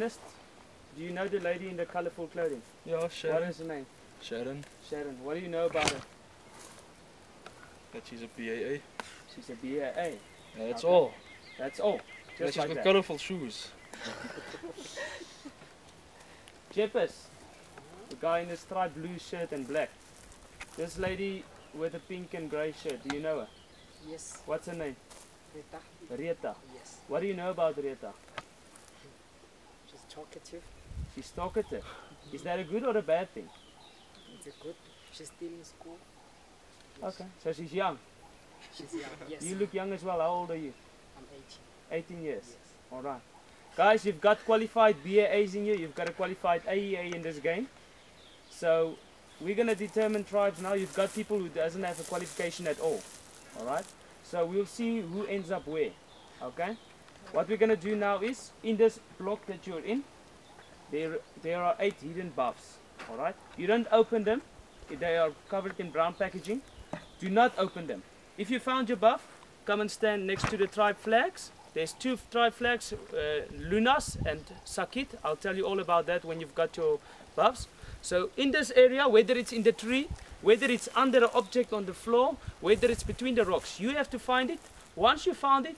Ernest, do you know the lady in the colorful clothing? Yeah, What Sharon. is her name? Sharon. Sharon. What do you know about her? That she's a BAA. She's a BAA. Yeah, that's Okay. all. That's all. Yeah, Just she's like got that. colorful shoes. Jeppes, the guy in the striped blue shirt and black. This lady with a pink and grey shirt, do you know her? Yes, What's her name? Rita. Rita. Yes, What do you know about Rita? She's talkative. She's talkative. Is that a good or a bad thing? It's a good. She's still in school. Yes. Okay. So she's young. She's young. Yes. You look young as well. How old are you? I'm 18. 18 years. Yes. Alright. Guys, you've got qualified BAAs in you, you've got a qualified AEA in this game. So we're gonna determine tribes now. You've got people who doesn't have a qualification at all. Alright? So we'll see who ends up where. Okay? What we're gonna do now is in this block that you're in, there there are eight hidden buffs. Alright? You don't open them. They are covered in brown packaging. Do not open them. If you found your buff, come and stand next to the tribe flags. There's two tribe flags, uh, Lunas and Sakit. I'll tell you all about that when you've got your buffs. So in this area, whether it's in the tree, whether it's under an object on the floor, whether it's between the rocks, you have to find it. Once you found it,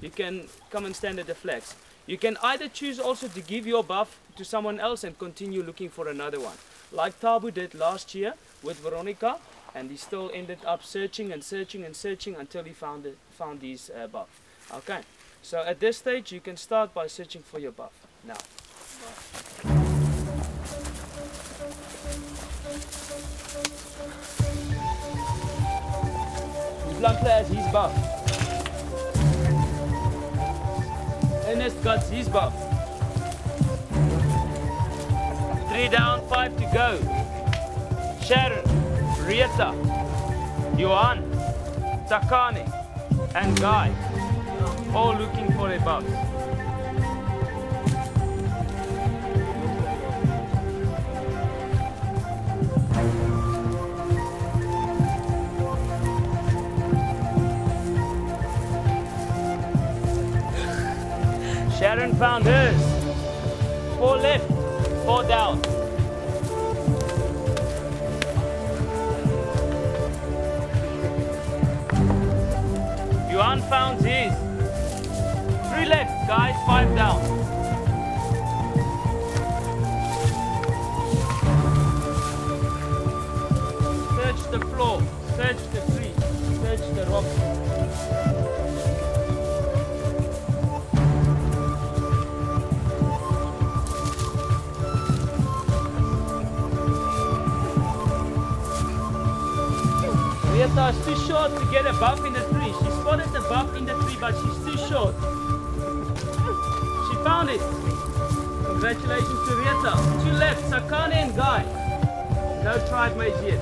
you can come and stand at the flags. You can either choose also to give your buff to someone else and continue looking for another one. Like Tabu did last year with Veronica, and he still ended up searching and searching and searching until he found it, found his uh, buff. Okay, so at this stage you can start by searching for your buff now. Blanca has his buff. Got his buff. Three down, five to go. Sharon, Rieta, Johan, Takane, and Guy, all looking for a buff. Hers. Four left, four down. Johan found his. Three left, guys, five down. Search the floor, search the tree, search the rock. Rita is too short to get a buff in the tree. She spotted the buff in the tree, but she's too short. She found it. Congratulations to Rita. Two left, Sakane and Guy. No tribe yet.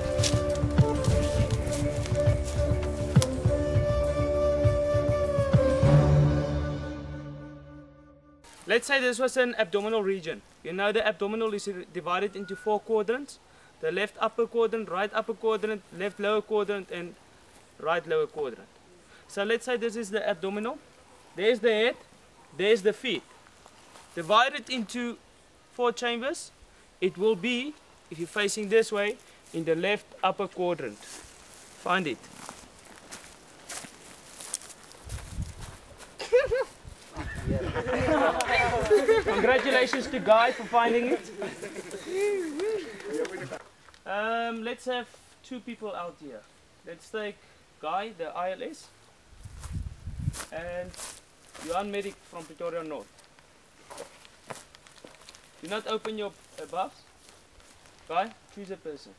Let's say this was an abdominal region. You know the abdominal is divided into four quadrants. The left upper quadrant, right upper quadrant, left lower quadrant, and right lower quadrant. So let's say this is the abdominal. There's the head, there's the feet. Divided into four chambers, it will be, if you're facing this way, in the left upper quadrant. Find it. Congratulations to Guy for finding it. Um, let's have two people out here. Let's take Guy, the ILS, and Johan Medic from Pretoria North. Do not open your uh, buffs. Guy, choose a person.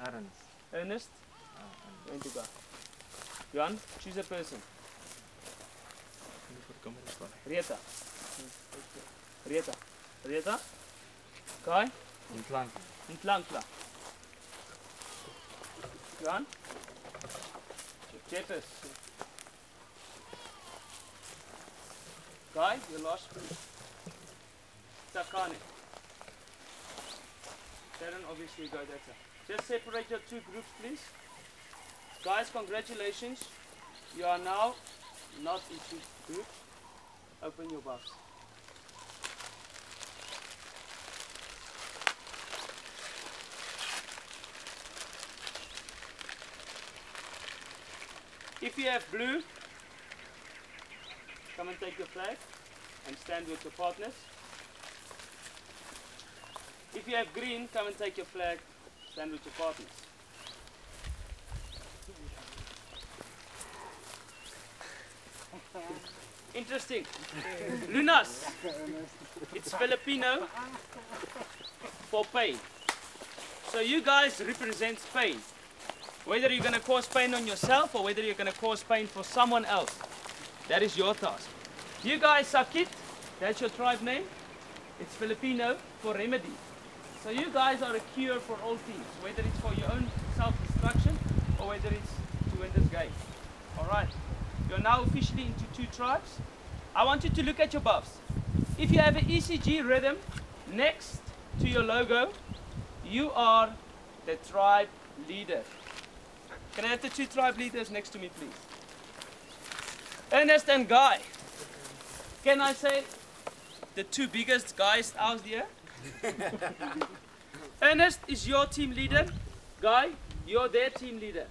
Ernst. Ernest, going to go. Johan, choose a person. Rieta. Rieta. Rieta. Guy, Entlang. Nhlanhla. Johan. Jeffers. Guy, your last group. Takane. Sharon, obviously, go it. Just separate your two groups, please. Guys, congratulations. You are now not in two groups. Open your buffs. If you have blue, come and take your flag and stand with your partners. If you have green, come and take your flag, stand with your partners. Interesting. Lunas. It's Filipino for pain. So you guys represent pain. Whether you're going to cause pain on yourself or whether you're going to cause pain for someone else. That is your task. You guys Sakit, that's your tribe name. It's Filipino for remedy. So you guys are a cure for all things, whether it's for your own self-destruction or whether it's to win this game. Alright. You're now officially into two tribes. I want you to look at your buffs. If you have an ECG rhythm next to your logo, you are the tribe leader. Can I have the two tribe leaders next to me, please? Ernest and Guy. Can I say the two biggest guys out there? Ernest is your team leader. Guy, you're their team leader.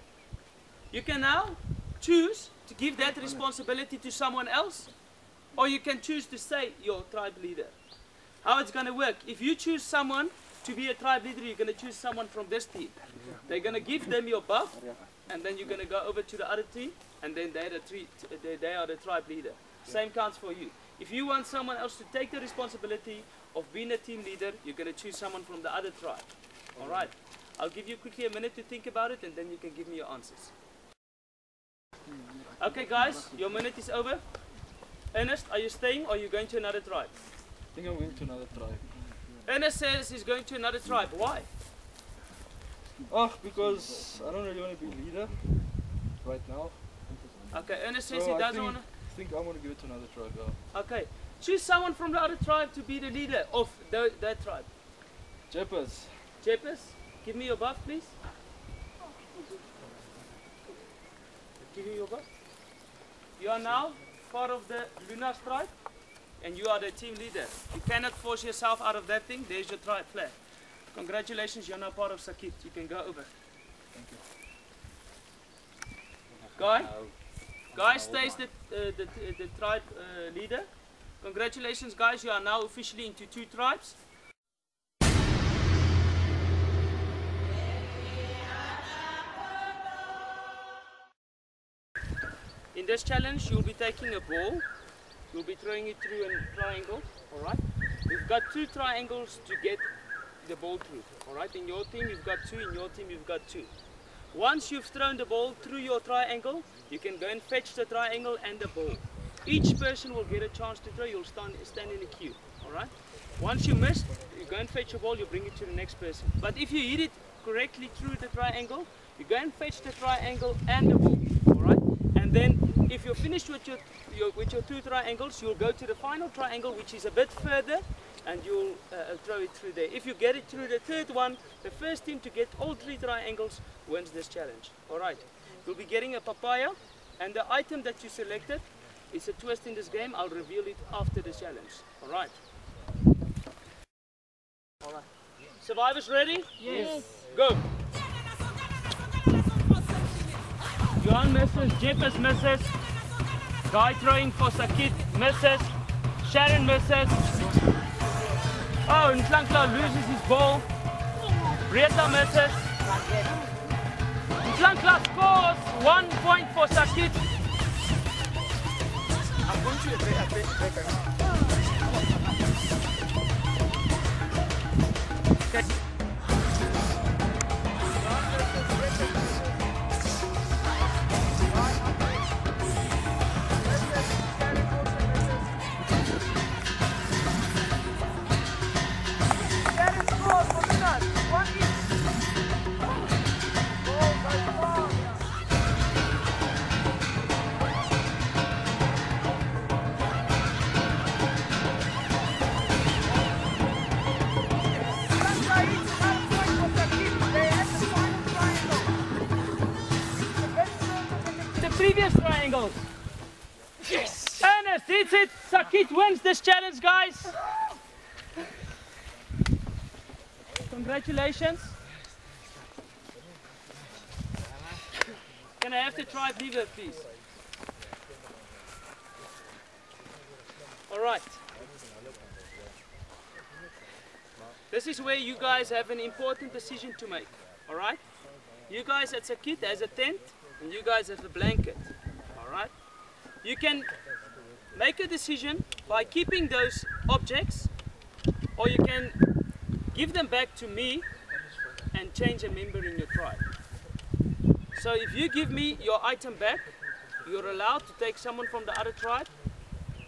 You can now choose to give that responsibility to someone else, or you can choose to say your tribe leader. How it's going to work? If you choose someone to be a tribe leader, you're going to choose someone from this team. They're going to give them your buff, and then you're going to go over to the other team, and then they're the three, they, they are the tribe leader. Same counts for you. If you want someone else to take the responsibility of being a team leader, you're going to choose someone from the other tribe. All right. I'll give you quickly a minute to think about it, and then you can give me your answers. Okay, guys, your minute is over. Ernest, are you staying or are you going to another tribe? I think I'm going to another tribe. Ernest says he's going to another tribe. Why? Oh, because I don't really want to be leader right now. Okay, Ernest says So he doesn't want to. I think I'm going to give it to another tribe. Okay, choose someone from the other tribe to be the leader of the, that tribe. Jeppers. Jeppers, give me your buff, please. Give me your buff. You are now part of the Lunas tribe, and you are the team leader. You cannot force yourself out of that thing. There's your tribe flag. Congratulations, you're now part of Sakit. You can go over. Thank you. Guy, Guy stays the, uh, the, the tribe uh, leader. Congratulations, guys. You are now officially into two tribes. In this challenge, you'll be taking a ball. You'll be throwing it through a triangle. All right. We've got two triangles to get the ball through. All right. In your team, you've got two. In your team, you've got two. Once you've thrown the ball through your triangle, you can go and fetch the triangle and the ball. Each person will get a chance to throw. You'll stand, stand in a queue. All right. Once you miss, you go and fetch your ball. You bring it to the next person. But if you hit it correctly through the triangle, you go and fetch the triangle and the ball. All right. And then, if you're finished with your, your with your two triangles, you'll go to the final triangle, which is a bit further, and you'll uh, throw it through there. If you get it through the third one, the first team to get all three triangles wins this challenge. All right. You'll be getting a papaya, and the item that you selected is a twist in this game. I'll reveal it after the challenge. All right. All right. Survivors ready? Yes. Go. Johan misses, Jeppers misses, Guy throwing for Sakit misses, Sharon misses. Oh, Nhlanhla loses his ball. Rita misses. Nhlanhla scores one point for Sakit. I'm going to it. Sakit wins this challenge, guys. Congratulations. Can I have the tribe leader, please? All right. This is where you guys have an important decision to make. All right. You guys at Sakit has a tent, and you guys have a blanket. All right. You can make a decision by keeping those objects, or you can give them back to me and change a member in your tribe. So if you give me your item back, you're allowed to take someone from the other tribe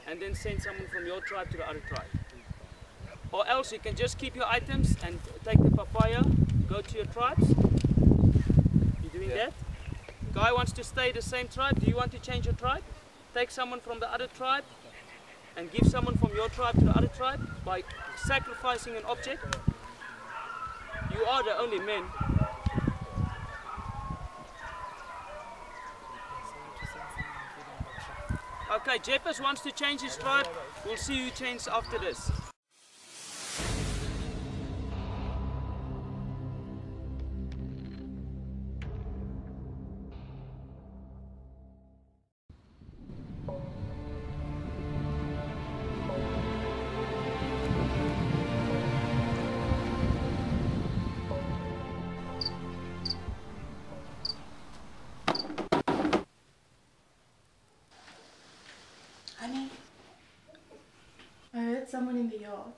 and then send someone from your tribe to the other tribe. Or else you can just keep your items and take the papaya, go to your tribes. You doing Yeah. that? Guy wants to stay the same tribe. Do you want to change your tribe? Take someone from the other tribe and give someone from your tribe to the other tribe by sacrificing an object. You are the only men. Okay, Jeppers wants to change his tribe. We'll see who changes after this. someone in the yard.